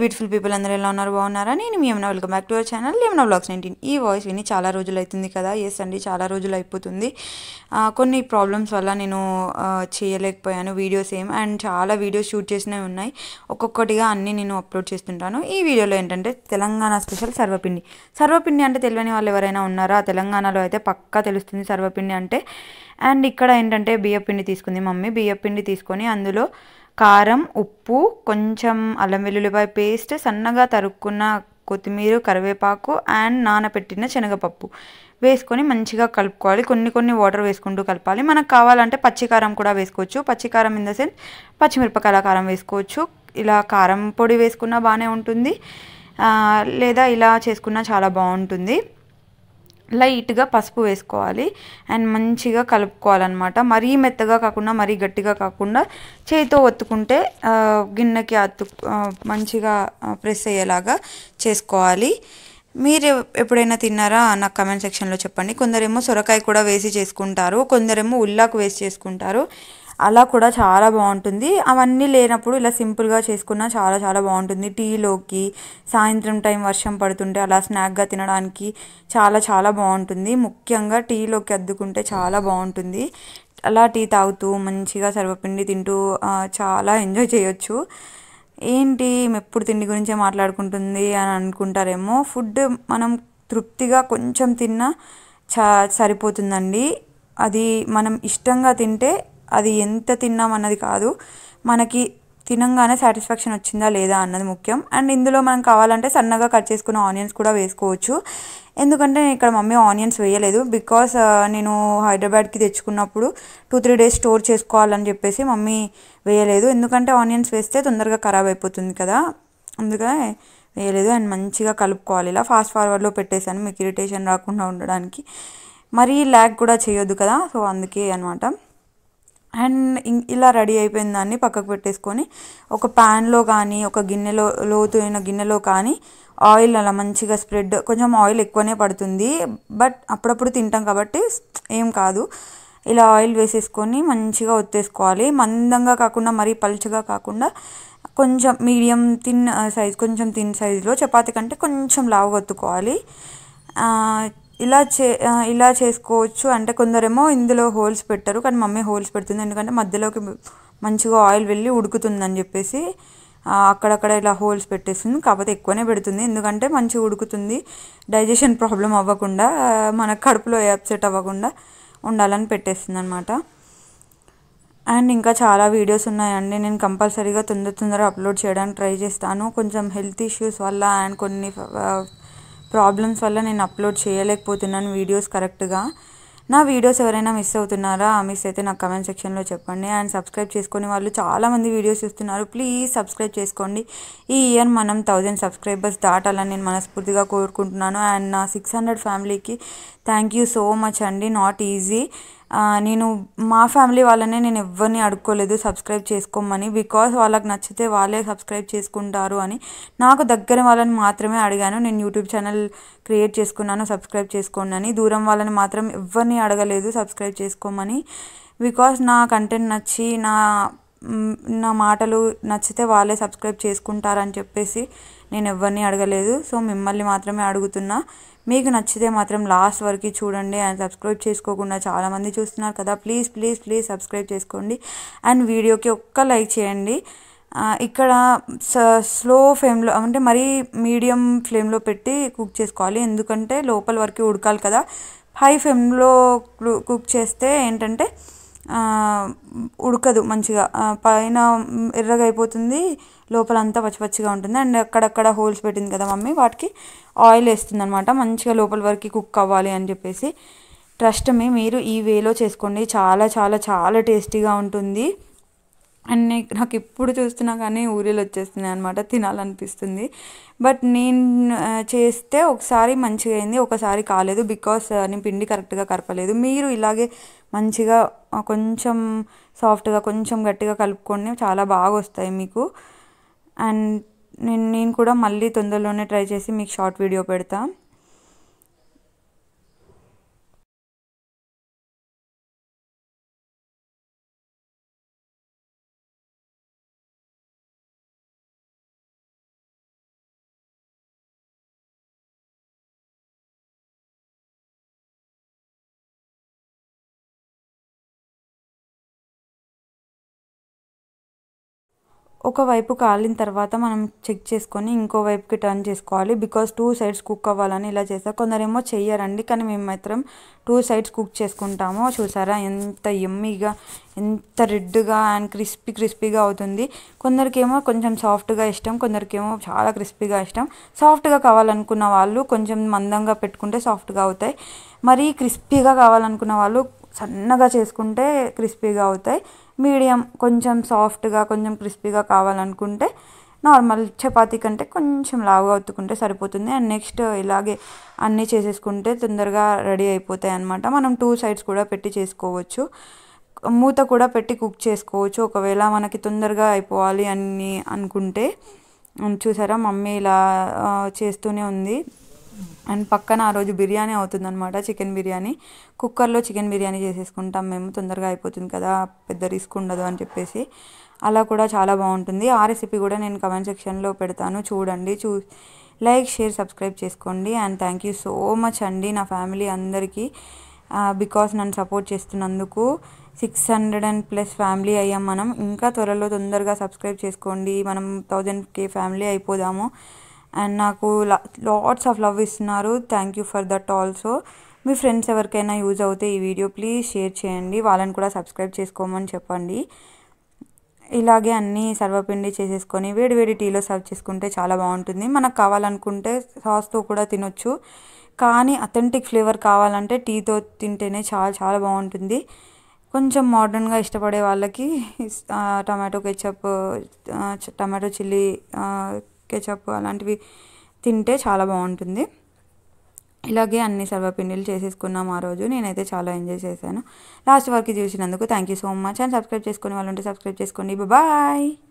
Beautiful people అందరూ ఎలా ఉన్నారు? బాగున్నారా? నేను మీ ఏమైనా welcome back to our channel ఏమైనా బ్లాగ్స్ నైన్టీన్ ఈ వాయిస్ విని చాలా రోజులు అవుతుంది కదా? ఎస్ అండి చాలా రోజులు అయిపోతుంది. కొన్ని ప్రాబ్లమ్స్ వల్ల నేను చేయలేకపోయాను వీడియోస్ ఏం. అండ్ చాలా వీడియోస్ షూట్ చేసినవి ఉన్నాయి. ఒక్కొక్కటిగా అన్నీ నేను అప్లోడ్ చేస్తుంటాను. ఈ వీడియోలో ఏంటంటే తెలంగాణ స్పెషల్ సర్వపిండి. సర్వపిండి అంటే తెలియని వాళ్ళు ఎవరైనా ఉన్నారా? తెలంగాణలో అయితే పక్కా తెలుస్తుంది సర్వపిండి అంటే. అండ్ ఇక్కడ ఏంటంటే బియ్యపిండి తీసుకుంది మమ్మీ. బియ్యపిండి తీసుకొని అందులో కారం ఉప్పు కొంచెం అల్లం వెల్లుల్లిపాయ పేస్ట్ సన్నగా తరుక్కున్న కొత్తిమీర కరివేపాకు అండ్ నానబెట్టిన శనగపప్పు వేసుకొని మంచిగా కలుపుకోవాలి. కొన్ని కొన్ని వాటర్ వేసుకుంటూ కలపాలి. మనకు కావాలంటే పచ్చికారం కూడా వేసుకోవచ్చు. పచ్చికారం ఇన్ ద సెన్స్ పచ్చిమిరపకాయల కారం వేసుకోవచ్చు. ఇలా కారం పొడి వేసుకున్నా బాగానే ఉంటుంది. లేదా ఇలా చేసుకున్నా చాలా బాగుంటుంది. లైట్గా పసుపు వేసుకోవాలి. అండ్ మంచిగా కలుపుకోవాలన్నమాట. మరీ మెత్తగా కాకుండా మరీ గట్టిగా కాకుండా చేతితో ఒత్తుకుంటే గిన్నెకి అత్తు మంచిగా ప్రెస్ అయ్యేలాగా చేసుకోవాలి. మీరు ఎప్పుడైనా తిన్నారా? నాకు కమెంట్ సెక్షన్లో చెప్పండి. కొందరేమో సొరకాయ కూడా వేసి చేసుకుంటారు. కొందరేమో ఉల్లాకు వేసి చేసుకుంటారు. అలా కూడా చాలా బాగుంటుంది. అవన్నీ లేనప్పుడు ఇలా సింపుల్గా చేసుకున్నా చాలా చాలా బాగుంటుంది. టీలోకి సాయంత్రం టైం వర్షం పడుతుంటే అలా స్నాక్గా తినడానికి చాలా చాలా బాగుంటుంది. ముఖ్యంగా టీలోకి అద్దుకుంటే చాలా బాగుంటుంది. అలా టీ తాగుతూ మంచిగా సర్వపిండి తింటూ చాలా ఎంజాయ్ చేయొచ్చు. ఏంటి? ఎప్పుడు తిండి గురించే మాట్లాడుకుంటుంది అని అనుకుంటారేమో. ఫుడ్ మనం తృప్తిగా కొంచెం తిన్నా చా సరిపోతుందండి. అది మనం ఇష్టంగా తింటే అది ఎంత తిన్నాం అన్నది కాదు. మనకి తినంగానే సాటిస్ఫాక్షన్ వచ్చిందా లేదా అన్నది ముఖ్యం. అండ్ ఇందులో మనం కావాలంటే సన్నగా కట్ చేసుకున్న ఆనియన్స్ కూడా వేసుకోవచ్చు. ఎందుకంటే నేను ఇక్కడ మమ్మీ ఆనియన్స్ వేయలేదు. బికాస్ నేను హైదరాబాద్కి తెచ్చుకున్నప్పుడు టూ త్రీ డేస్ స్టోర్ చేసుకోవాలని చెప్పేసి మమ్మీ వేయలేదు. ఎందుకంటే ఆనియన్స్ వేస్తే తొందరగా ఖరాబ్ అయిపోతుంది కదా. అందుకనే వేయలేదు. అండ్ మంచిగా కలుపుకోవాలి. ఇలా ఫాస్ట్ ఫార్వర్డ్లో పెట్టేశాను. మీకు ఇరిటేషన్ రాకుండా ఉండడానికి. మరీ ల్యాగ్ కూడా చేయొద్దు కదా. సో అందుకే అనమాట అండ్ ఇలా రెడీ అయిపోయిన దాన్ని పక్కకు పెట్టేసుకొని ఒక ప్యాన్లో కానీ ఒక గిన్నెలో లోతైన గిన్నెలో కానీ ఆయిల్ అలా మంచిగా స్ప్రెడ్ కొంచెం ఆయిల్ ఎక్కువనే పడుతుంది. బట్ అప్పుడప్పుడు తింటాం కాబట్టి ఏం కాదు. ఇలా ఆయిల్ వేసేసుకొని మంచిగా ఒత్తేసుకోవాలి. మందంగా కాకుండా మరీ పలుచగా కాకుండా కొంచెం మీడియం తిన్ సైజ్ కొంచెం తిన్ సైజులో చపాతీ కంటే కొంచెం లావుగా ఒత్తుకోవాలి. ఇలా చే ఇలా చేసుకోవచ్చు. అంటే కొందరేమో ఇందులో హోల్స్ పెట్టరు కానీ మమ్మీ హోల్స్ పెడుతుంది. ఎందుకంటే మధ్యలోకి మంచిగా ఆయిల్ వెళ్ళి ఉడుకుతుందని చెప్పేసి అక్కడక్కడ ఇలా హోల్స్ పెట్టేస్తుంది. కాకపోతే ఎక్కువనే పెడుతుంది. ఎందుకంటే మంచిగా ఉడుకుతుంది. డైజెషన్ ప్రాబ్లం అవ్వకుండా మన కడుపులో అప్సెట్ అవ్వకుండా ఉండాలని పెట్టేస్తుంది అనమాట అండ్ ఇంకా చాలా వీడియోస్ ఉన్నాయండి. నేను కంపల్సరీగా తొందర తొందర అప్లోడ్ చేయడానికి ట్రై చేస్తాను. కొంచెం హెల్త్ ఇష్యూస్ వల్ల అండ్ కొన్ని ప్రాబ్లమ్స్ వల్ల నేను అప్లోడ్ చేయలేకపోతున్నాను వీడియోస్ కరెక్ట్గా నా వీడియోస్ ఎవరైనా మిస్ అవుతున్నారా మిస్ అయితే నాకు కమెంట్ సెక్షన్లో చెప్పండి. అండ్ సబ్స్క్రైబ్ చేసుకునే వాళ్ళు చాలామంది వీడియోస్ చూస్తున్నారు. ప్లీజ్ సబ్స్క్రైబ్ చేసుకోండి. ఈ ఇయర్ మనం థౌజండ్ సబ్స్క్రైబర్స్ దాటాలని నేను మనస్ఫూర్తిగా కోరుకుంటున్నాను. అండ్ నా సిక్స్ హండ్రెడ్ ఫ్యామిలీకి థ్యాంక్ యూ సో మచ్ అండి. నాట్ ఈజీ నేను మా ఫ్యామిలీ వాళ్ళనే నేను ఎవరిని అడుక్కోలేదు సబ్స్క్రైబ్ చేసుకోమని. బికాస్ వాళ్ళకి నచ్చితే వాళ్ళే సబ్స్క్రైబ్ చేసుకుంటారు అని నాకు దగ్గర వాళ్ళని మాత్రమే అడిగాను. నేను యూట్యూబ్ ఛానల్ క్రియేట్ చేసుకున్నాను సబ్స్క్రైబ్ చేసుకోండి అని. దూరం వాళ్ళని మాత్రం ఎవరిని అడగలేదు సబ్స్క్రైబ్ చేసుకోమని. బికాస్ నా కంటెంట్ నచ్చి నా నా మాటలు నచ్చితే వాళ్ళే సబ్స్క్రైబ్ చేసుకుంటారని చెప్పేసి నేను ఎవరిని అడగలేదు. సో మిమ్మల్ని మాత్రమే అడుగుతున్నా. మీకు నచ్చితే మాత్రం లాస్ట్ వరకు చూడండి అండ్ సబ్స్క్రైబ్ చేసుకోకుండా చాలామంది చూస్తున్నారు కదా. ప్లీజ్ ప్లీజ్ ప్లీజ్ సబ్స్క్రైబ్ చేసుకోండి. అండ్ వీడియోకి ఒక్క లైక్ చేయండి. ఇక్కడ స- స్లో ఫ్లేమ్లో అంటే మరీ మీడియం ఫ్లేమ్లో పెట్టి కుక్ చేసుకోవాలి. ఎందుకంటే లోపల వరకు ఉడకాలి కదా. హై ఫ్లేమ్లో కుక్ చేస్తే ఏంటంటే ఉడకదు మంచిగా. పైన ఎర్రగా అయిపోతుంది లోపల అంతా పచ్చిపచ్చిగా ఉంటుంది. అండ్ అక్కడక్కడ హోల్స్ పెట్టింది కదా మమ్మీ వాటికి ఆయిల్ వేస్తుంది అనమాట మంచిగా లోపల వరకు కుక్ అవ్వాలి అని చెప్పేసి. ట్రస్ట్ మీ మీరు ఈ వేలో చేసుకోండి. చాలా చాలా చాలా టేస్టీగా ఉంటుంది. అండ్ నాకు ఎప్పుడు చూస్తున్నా కానీ ఊరిలో వచ్చేస్తున్నాయి అనమాట తినాలనిపిస్తుంది. బట్ నేను చేస్తే ఒకసారి మంచిగా అయింది ఒకసారి కాలేదు. బికాస్ నేను పిండి కరెక్ట్గా కరపలేదు. మీరు ఇలాగే మంచిగా కొంచెం సాఫ్ట్గా కొంచెం గట్టిగా కలుపుకొని చాలా బాగా వస్తాయి మీకు. అండ్ నేను నేను కూడా మళ్ళీ తొందరలోనే ట్రై చేసి మీకు షార్ట్ వీడియో పెడతా. ఒక వైపు కాలిన తర్వాత మనం చెక్ చేసుకొని ఇంకో వైపుకి టర్న్ చేసుకోవాలి. బికాస్ టూ సైడ్స్ కుక్ అవ్వాలని ఇలా చేస్తారు కొందరేమో చెయ్యరండి కానీ మేము మాత్రం టూ సైడ్స్ కుక్ చేసుకుంటాము. చూసారా ఎంత ఎమ్మీగా ఎంత రెడ్గా అండ్ క్రిస్పీ క్రిస్పీగా అవుతుంది. కొందరికేమో కొంచెం సాఫ్ట్గా ఇష్టం కొందరికేమో చాలా క్రిస్పీగా ఇష్టం. సాఫ్ట్గా కావాలనుకున్న వాళ్ళు కొంచెం మందంగా పెట్టుకుంటే సాఫ్ట్గా అవుతాయి. మరీ క్రిస్పీగా కావాలనుకున్న వాళ్ళు సన్నగా చేసుకుంటే క్రిస్పీగా అవుతాయి. మీడియం కొంచెం సాఫ్ట్గా కొంచెం క్రిస్పీగా కావాలనుకుంటే నార్మల్ చపాతీ కంటే కొంచెం లావుగా ఒత్తుకుంటే సరిపోతుంది. అండ్ నెక్స్ట్ ఇలాగే అన్నీ చేసేసుకుంటే తొందరగా రెడీ అయిపోతాయి అనమాట మనం టూ సైడ్స్ కూడా పెట్టి చేసుకోవచ్చు. మూత కూడా పెట్టి కుక్ చేసుకోవచ్చు. ఒకవేళ మనకి తొందరగా అయిపోవాలి అని అనుకుంటే. చూసారా మమ్మీ ఇలా చేస్తూనే ఉంది. అండ్ పక్కన ఆ రోజు బిర్యానీ అవుతుందన్నమాట చికెన్ బిర్యానీ. కుక్కర్లో చికెన్ బిర్యానీ చేసేసుకుంటాం మేము తొందరగా అయిపోతుంది కదా పెద్ద రిస్క్ ఉండదు అని చెప్పేసి. అలా కూడా చాలా బాగుంటుంది. ఆ రెసిపీ కూడా నేను కమెంట్ సెక్షన్లో పెడతాను చూడండి చూ లైక్ షేర్ సబ్స్క్రైబ్ చేసుకోండి. And thank you so much అండి నా ఫ్యామిలీ అందరికీ. బికాస్ నన్ను సపోర్ట్ చేస్తున్నందుకు six hundred and plus family అయ్యాం మనం. ఇంకా త్వరలో తొందరగా సబ్స్క్రైబ్ చేసుకోండి. మనం థౌజండ్ కే ఫ్యామిలీ అయిపోదాము. అండ్ నాకు లాట్స్ ఆఫ్ లవ్ ఇస్తున్నారు. Thank you for that also me friends ఎవరికైనా యూజ్ అవుతే ఈ వీడియో ప్లీజ్ షేర్ చేయండి. వాళ్ళని కూడా సబ్స్క్రైబ్ చేసుకోమని చెప్పండి. ఇలాగే అన్నీ సర్వపిండి చేసేసుకొని వేడివేడి టీలో సర్వ్ చేసుకుంటే చాలా బాగుంటుంది. మనకు కావాలనుకుంటే సాస్తో కూడా తినొచ్చు. కానీ అథెంటిక్ ఫ్లేవర్ కావాలంటే టీతో తింటేనే చాలా చాలా బాగుంటుంది. కొంచెం మోడర్న్గా ఇష్టపడే వాళ్ళకి tomato ketchup tomato chilli ketchup అలాంటివి తింటే చాలా బాగుంటుంది. ఇలాగే అన్ని సర్వపిండిలు చేసేసుకున్నాం ఆ రోజు. నేనైతే చాలా ఎంజాయ్ చేశాను. లాస్ట్ వరకు చూసినందుకు thank you so much. And subscribe చేసుకునే వాళ్ళు ఉంటే సబ్స్క్రైబ్ చేసుకోండి. బాయ్!